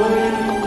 Lord.